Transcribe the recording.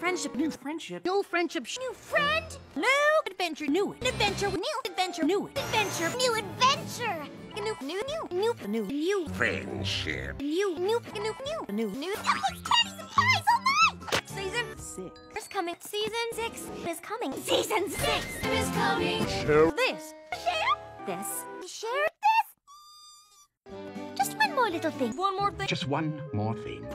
Friendship. New friendship. New friendship. New friend. New adventure. New adventure. New adventure. New adventure. New adventure. New, new, new, new, new, new, Friendship. new, new, new, new, new, new. Oh, Candies, and pies. Oh, season Six. is coming. Season six is coming. Season six is coming. Share. This. Share this. Share this. Just one more little thing. One more thing. Just one more thing.